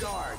guard.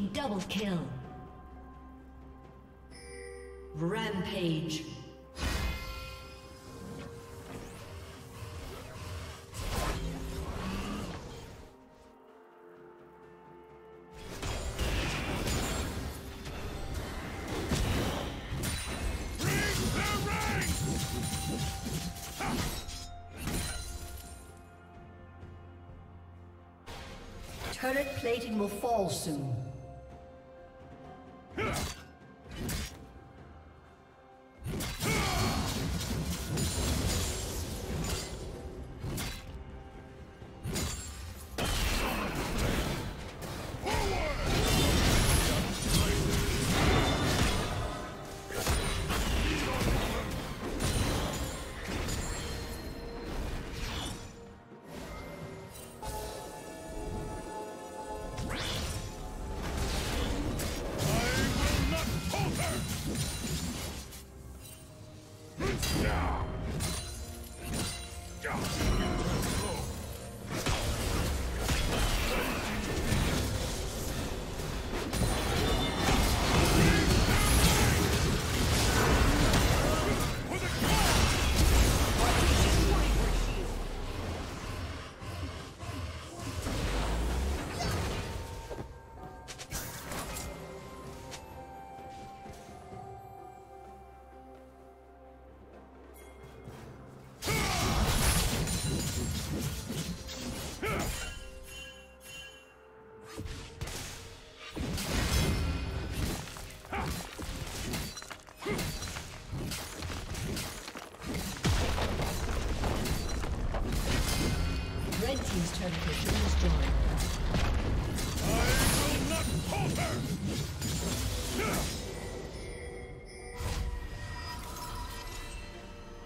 Team double kill. Rampage. Turret plating will fall soon.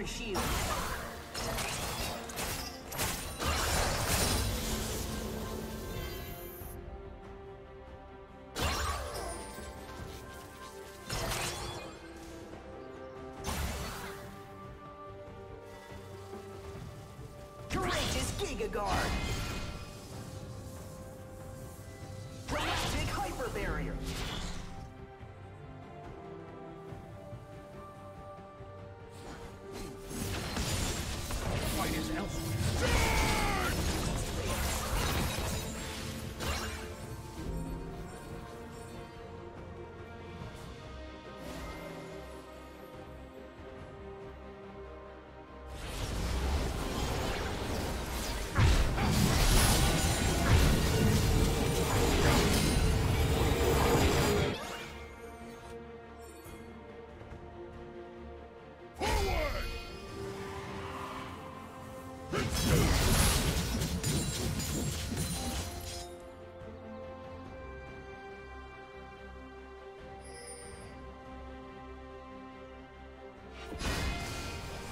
Audacious Shield! Courageous Giga Guard! Fight is elsewhere.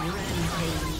Rampage.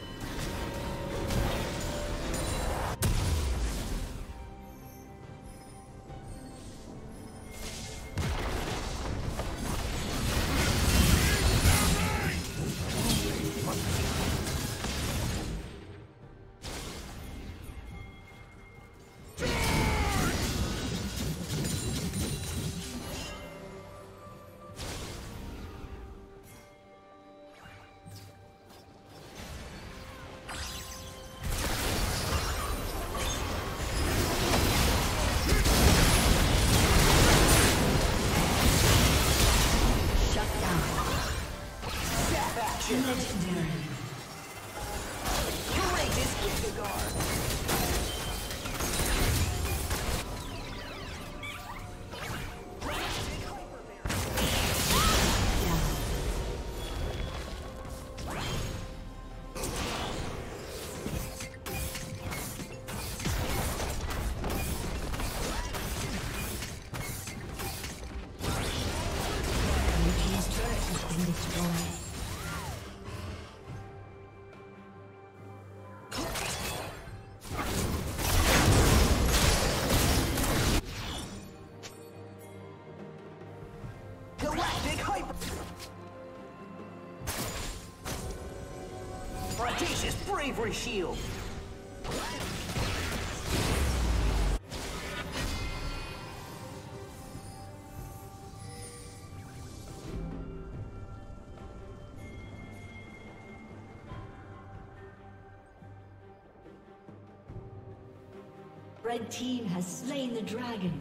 Bravery Shield! Red team has slain the dragon.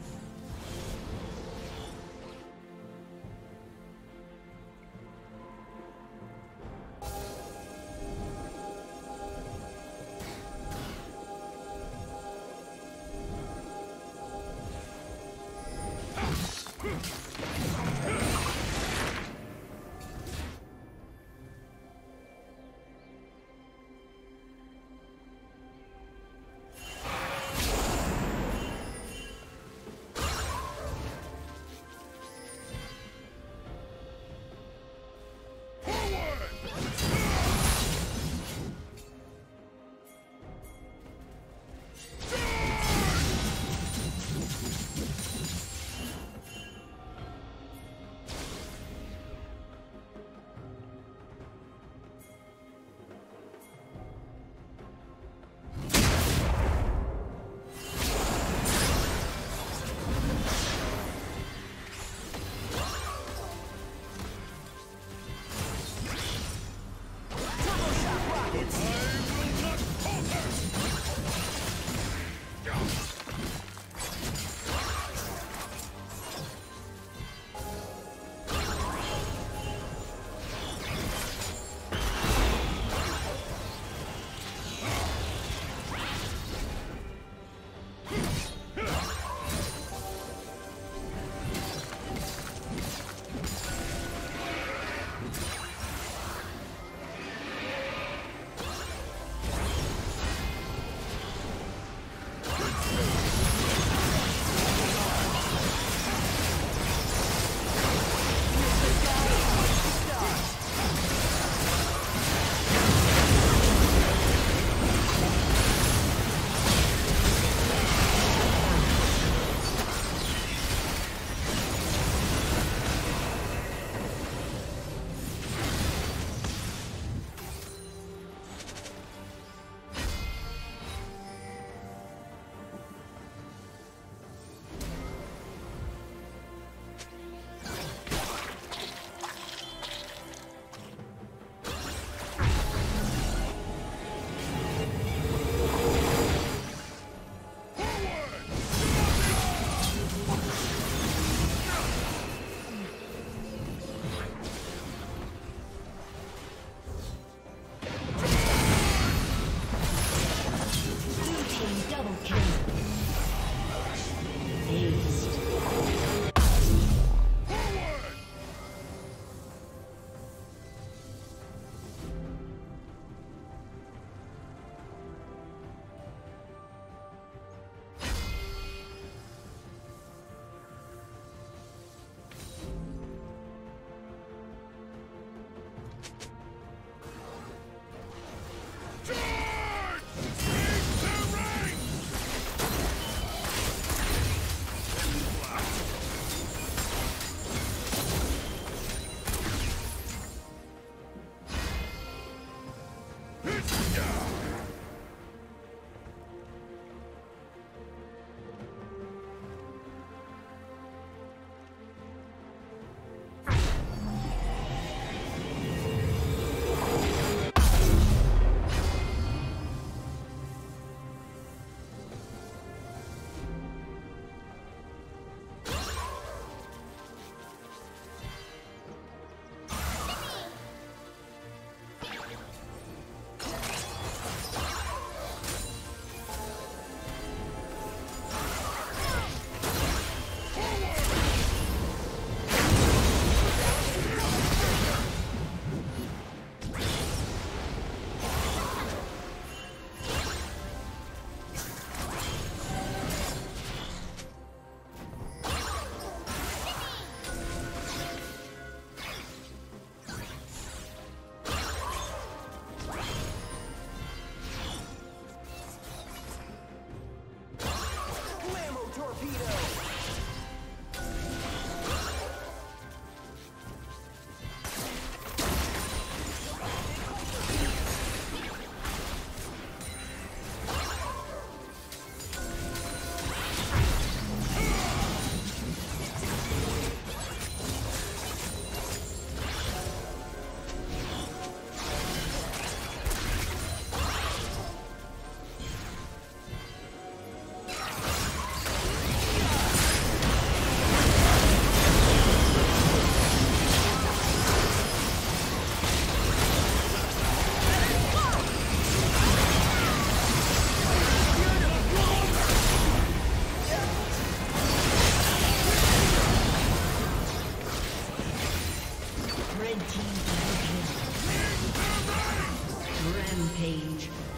Hmph! Rampage.